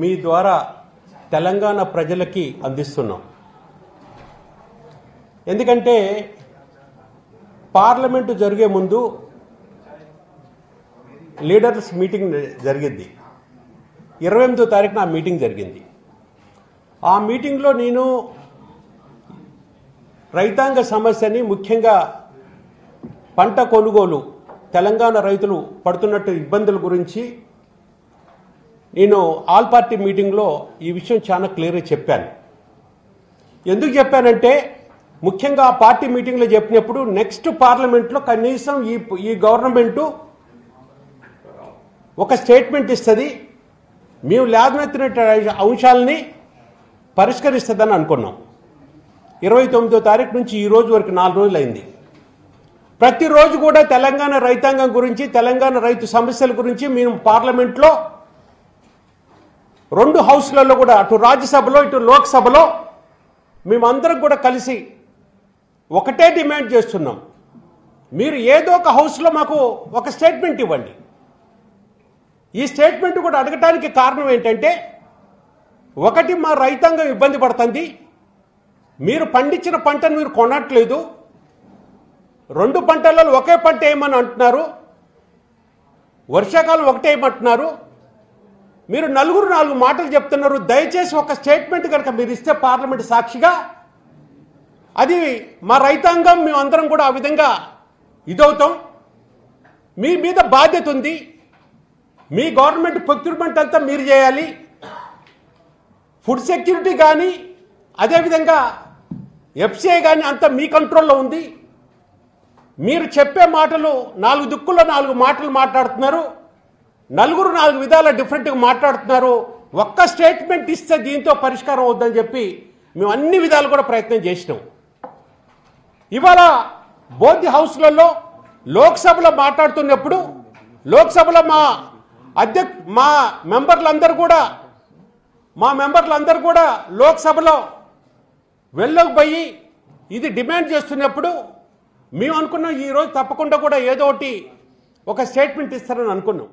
మీ ద్వారా తెలంగాణ ప్రజలకి అందిస్తున్నాం. ఎందుకంటే పార్లమెంటు జరిగే ముందు లీడర్స్ మీటింగ్ జరిగింది. ఇరవై ఎనిమిదో తారీఖున ఆ మీటింగ్ జరిగింది. ఆ మీటింగ్లో నేను రైతాంగ సమస్యని ముఖ్యంగా పంట కొనుగోలు తెలంగాణ రైతులు పడుతున్నట్టు ఇబ్బందుల గురించి నేను ఆల్ పార్టీ మీటింగ్లో ఈ విషయం చాలా క్లియర్గా చెప్పాను. ఎందుకు చెప్పానంటే ముఖ్యంగా ఆ పార్టీ మీటింగ్లో చెప్పినప్పుడు నెక్స్ట్ పార్లమెంట్లో కనీసం ఈ ఈ గవర్నమెంటు ఒక స్టేట్మెంట్ ఇస్తుంది మేము లేదనెత్తిన అంశాలని పరిష్కరిస్తుందని అనుకున్నాం. ఇరవై తొమ్మిదో తారీఖు నుంచి ఈ రోజు వరకు నాలుగు రోజులు అయింది ప్రతిరోజు కూడా తెలంగాణ రైతాంగం గురించి తెలంగాణ రైతు సమస్యల గురించి మేము పార్లమెంట్లో రెండు హౌస్లలో కూడా అటు రాజ్యసభలో ఇటు లోక్సభలో మేమందరం కూడా కలిసి ఒకటే డిమాండ్ చేస్తున్నాం. మీరు ఏదో ఒక హౌస్లో మాకు ఒక స్టేట్మెంట్ ఇవ్వండి. ఈ స్టేట్మెంట్ కూడా అడగటానికి కారణం ఏంటంటే ఒకటి మా రైతాంగం ఇబ్బంది పడుతుంది. మీరు పండించిన పంటను మీరు కొనట్లేదు. రెండు పంటలలో ఒకే పంట వేయమని అంటున్నారు? వర్షాకాలం ఒకటే వేయమంటున్నారు మీరు నలుగురు నాలుగు మాటలు చెప్తున్నారు దయచేసి ఒక స్టేట్మెంట్ కనుక మీరు ఇస్తే పార్లమెంట్ సాక్షిగా. అది మా రైతాంగం మేమందరం కూడా ఆ విధంగా ఇదవుతాం. మీ మీద బాధ్యత ఉంది. మీ గవర్నమెంట్ ప్రొక్యూర్మెంట్ అంతా మీరు చేయాలి. ఫుడ్ సెక్యూరిటీ కానీ అదేవిధంగా ఎఫ్సిఐ కానీ అంతా మీ కంట్రోల్లో ఉంది. మీరు చెప్పే మాటలు నాలుగు దిక్కుల్లో నాలుగు మాటలు మాట్లాడుతున్నారు. నలుగురు నాలుగు విధాల డిఫరెంట్గా మాట్లాడుతున్నారు. ఒక్క స్టేట్మెంట్ ఇస్తే దీంతో పరిష్కారం అవుద్దని చెప్పి మేము అన్ని విధాలు కూడా ప్రయత్నం చేసినాం. ఇవాళ బోధ్ హౌస్లలో లోక్సభలో మాట్లాడుతున్నప్పుడు లోక్సభలో మా అధ్యక్ష మా మెంబర్లందరూ కూడా మా మెంబర్లందరూ కూడా లోక్సభలో వెళ్ళకపోయి ఇది డిమాండ్ చేస్తున్నప్పుడు మేము అనుకున్నాం ఈరోజు తప్పకుండా కూడా ఏదో ఒకటి ఒక స్టేట్మెంట్ ఇస్తారని అనుకున్నాం.